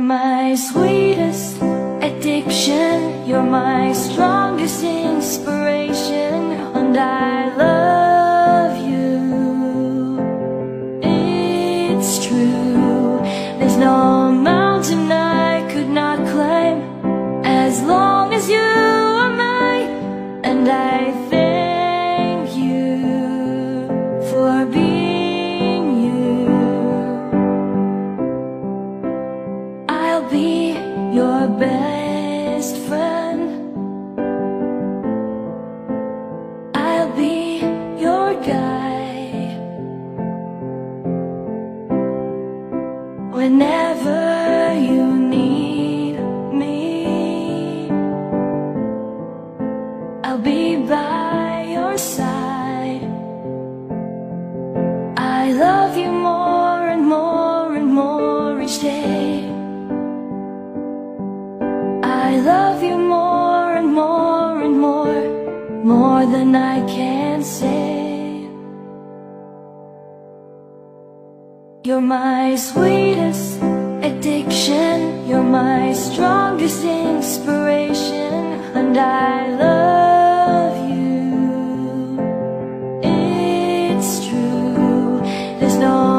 My sweetest addiction. You're my strongest inspiration. And I love you. It's true best friend. I'll be your guide. Whenever you need me, I'll be by your side. love you more and more and more, more than I can say. You're my sweetest addiction, you're my strongest inspiration, and I love you. It's true, there's no